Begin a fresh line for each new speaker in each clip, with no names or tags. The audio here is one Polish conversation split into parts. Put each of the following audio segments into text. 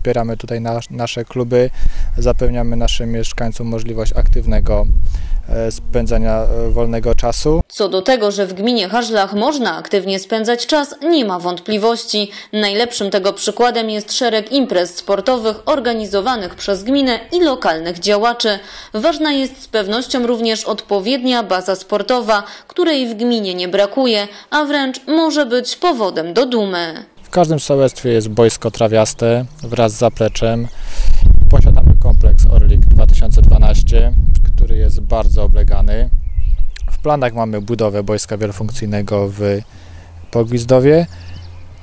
wspieramy tutaj nas, nasze kluby, zapewniamy naszym mieszkańcom możliwość aktywnego e, spędzania e, wolnego czasu.
Co do tego, że w gminie Haszlach można aktywnie spędzać czas, nie ma wątpliwości. Najlepszym tego przykładem jest szereg imprez sportowych organizowanych przez gminę i lokalnych działaczy. Ważna jest z pewnością również odpowiednia baza sportowa, której w gminie nie brakuje, a wręcz może być powodem do dumy.
W każdym sołectwie jest boisko trawiaste wraz z zapleczem. Posiadamy kompleks Orlik 2012, który jest bardzo oblegany. W planach mamy budowę boiska wielofunkcyjnego w Pogwizdowie,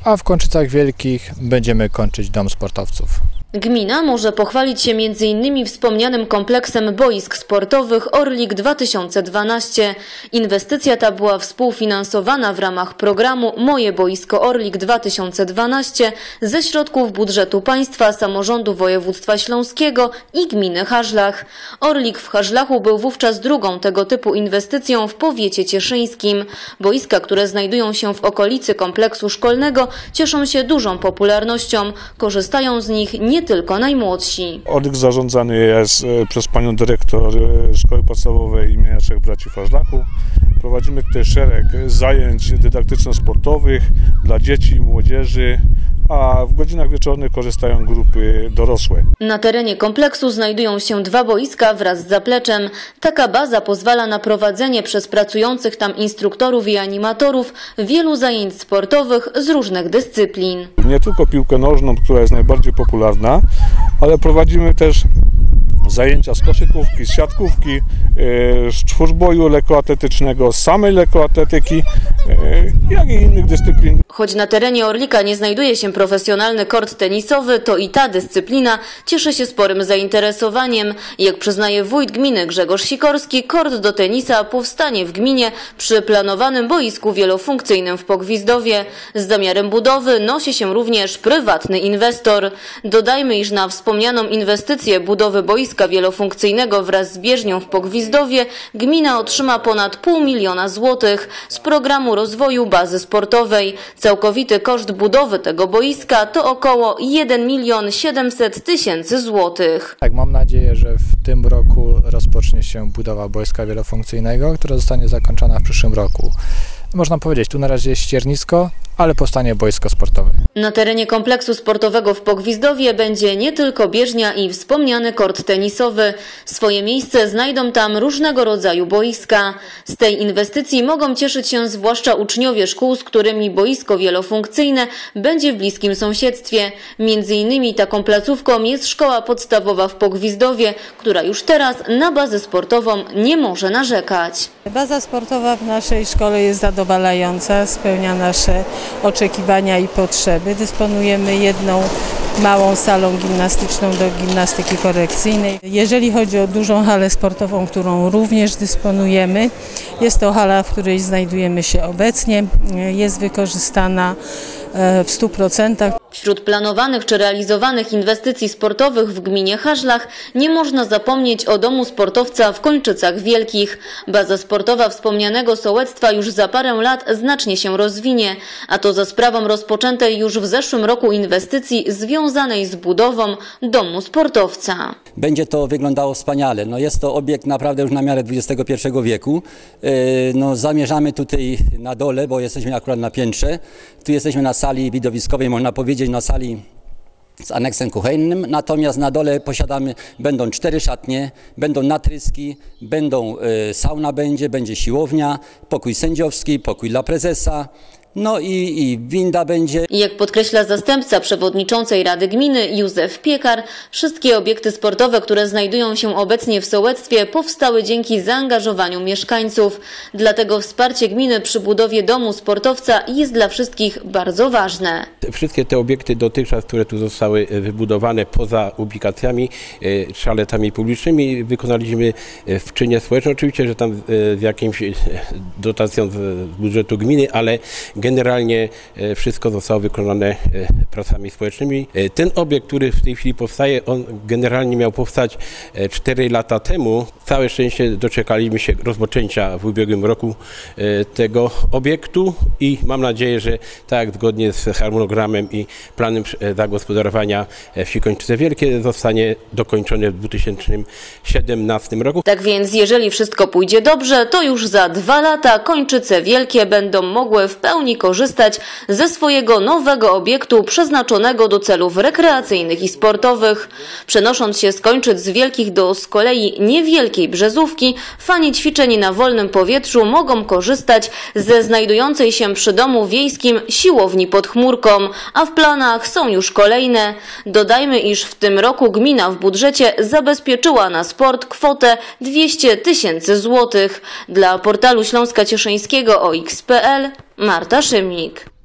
a w Kończycach Wielkich będziemy kończyć dom sportowców.
Gmina może pochwalić się m.in. wspomnianym kompleksem boisk sportowych Orlik 2012. Inwestycja ta była współfinansowana w ramach programu Moje Boisko Orlik 2012 ze środków budżetu państwa, samorządu województwa śląskiego i gminy Haszlach. Orlik w Haszlachu był wówczas drugą tego typu inwestycją w powiecie cieszyńskim. Boiska, które znajdują się w okolicy kompleksu szkolnego cieszą się dużą popularnością. Korzystają z nich nie tylko najmłodsi.
Orlik zarządzany jest e, przez panią dyrektor e, Szkoły Podstawowej imienia Trzech Braci Faszlaku. Prowadzimy tutaj szereg zajęć dydaktyczno-sportowych dla dzieci i młodzieży, a w godzinach wieczornych korzystają grupy dorosłe.
Na terenie kompleksu znajdują się dwa boiska wraz z zapleczem. Taka baza pozwala na prowadzenie przez pracujących tam instruktorów i animatorów wielu zajęć sportowych z różnych dyscyplin.
Nie tylko piłkę nożną, która jest najbardziej popularna, ale prowadzimy też zajęcia z koszykówki, z siatkówki, e, z czwórboju lekkoatletycznego, z samej lekkoatletyki, jak i innych dyscyplin.
Choć na terenie Orlika nie znajduje się profesjonalny kort tenisowy, to i ta dyscyplina cieszy się sporym zainteresowaniem. Jak przyznaje wójt gminy Grzegorz Sikorski, kort do tenisa powstanie w gminie przy planowanym boisku wielofunkcyjnym w Pogwizdowie. Z zamiarem budowy nosi się również prywatny inwestor. Dodajmy, iż na wspomnianą inwestycję budowy boiska wielofunkcyjnego wraz z bieżnią w Pogwizdowie gmina otrzyma ponad pół miliona złotych z programu rozwoju bazy sportowej. Całkowity koszt budowy tego boiska to około 1 milion 700 tysięcy złotych.
Tak, mam nadzieję, że w tym roku rozpocznie się budowa boiska wielofunkcyjnego, która zostanie zakończona w przyszłym roku. Można powiedzieć, tu na razie jest ściernisko, ale powstanie boisko sportowe.
Na terenie kompleksu sportowego w Pogwizdowie będzie nie tylko bieżnia i wspomniany kort tenisowy. Swoje miejsce znajdą tam różnego rodzaju boiska. Z tej inwestycji mogą cieszyć się zwłaszcza uczniowie szkół, z którymi boisko wielofunkcyjne będzie w bliskim sąsiedztwie. Między innymi taką placówką jest szkoła podstawowa w Pogwizdowie, która już teraz na bazę sportową nie może narzekać.
Baza sportowa w naszej szkole jest zadowalająca, spełnia nasze oczekiwania i potrzeby. Dysponujemy jedną małą salą gimnastyczną do gimnastyki korekcyjnej. Jeżeli chodzi o dużą halę sportową, którą również dysponujemy, jest to hala, w której znajdujemy się obecnie. Jest wykorzystana e, w 100%.
Wśród planowanych czy realizowanych inwestycji sportowych w gminie Haszlach nie można zapomnieć o domu sportowca w Kończycach Wielkich. Baza sportowa wspomnianego sołectwa już za parę lat znacznie się rozwinie, a to za sprawą rozpoczętej już w zeszłym roku inwestycji związanej z budową domu sportowca.
Będzie to wyglądało wspaniale. No jest to obiekt naprawdę już na miarę XXI wieku. Yy, No zamierzamy tutaj na dole, bo jesteśmy akurat na piętrze. Tu jesteśmy na sali widowiskowej, można powiedzieć na sali z aneksem kuchennym, natomiast na dole posiadamy, będą cztery szatnie, będą natryski, będą y, sauna będzie, będzie siłownia, pokój sędziowski, pokój dla prezesa, no i, i winda będzie.
Jak podkreśla zastępca przewodniczącej Rady Gminy Józef Piekar, wszystkie obiekty sportowe, które znajdują się obecnie w sołectwie, powstały dzięki zaangażowaniu mieszkańców. Dlatego wsparcie gminy przy budowie domu sportowca jest dla wszystkich bardzo ważne.
Wszystkie te obiekty dotychczas, które tu zostały e, wybudowane poza ubikacjami, e, szaletami publicznymi, wykonaliśmy e, w czynie społecznym. Oczywiście, że tam z jakimś dotacją z budżetu gminy, ale generalnie e, wszystko zostało wykonane e, pracami społecznymi. E, Ten obiekt, który w tej chwili powstaje, on generalnie miał powstać 4 lata temu. Całe szczęście doczekaliśmy się rozpoczęcia w ubiegłym roku e, tego obiektu i mam nadzieję, że tak zgodnie z harmonogramem i planem e, zagospodarowania e, wsi Kończyce Wielkie zostanie dokończone w 2017 roku.
Tak więc, jeżeli wszystko pójdzie dobrze, to już za dwa lata Kończyce Wielkie będą mogły w pełni korzystać ze swojego nowego obiektu przeznaczonego do celów rekreacyjnych i sportowych. Przenosząc się z Kończyc Wielkich do z kolei niewielkiej Brzezówki, fani ćwiczeń na wolnym powietrzu mogą korzystać ze znajdującej się przy domu wiejskim siłowni pod chmurką, a w planach są już kolejne. Dodajmy, iż w tym roku gmina w budżecie zabezpieczyła na sport kwotę 200 tysięcy złotych. Dla portalu Śląska Cieszyńskiego OX.pl Marta Szymnik.